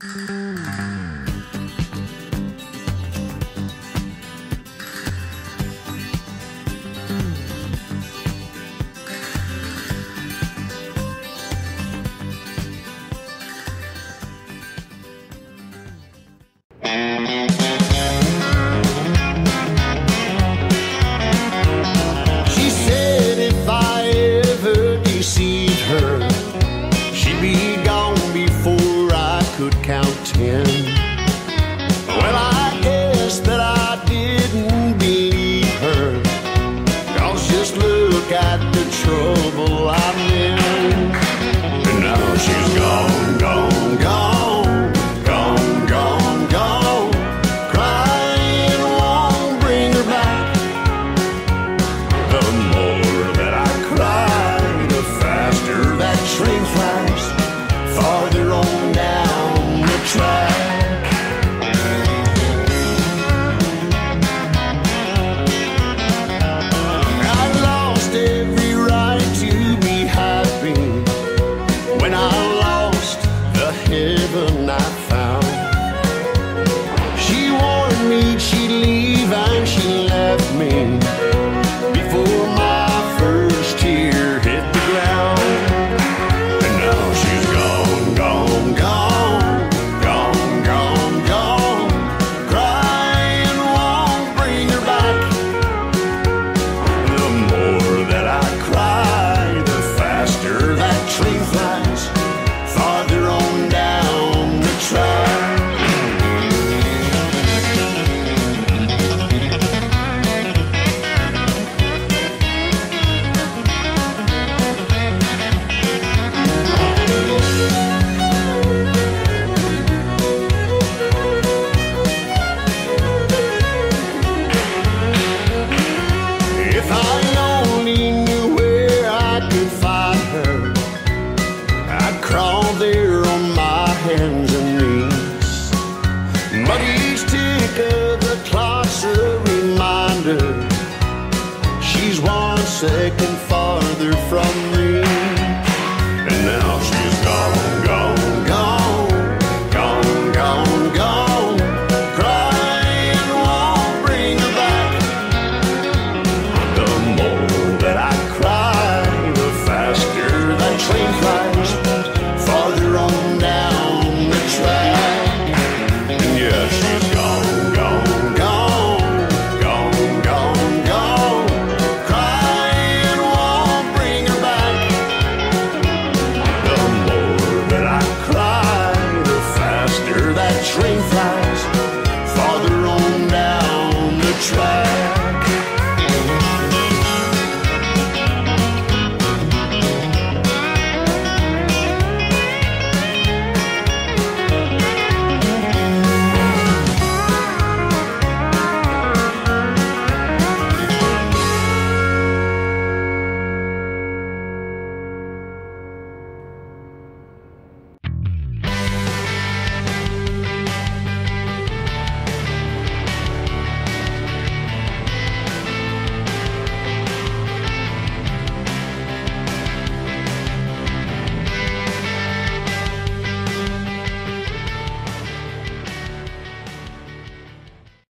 Mm-hmm. skin. Well, I guess that I didn't believe her. Cause just look at the trouble I But each tick of the clock's a reminder. She's one second farther from me.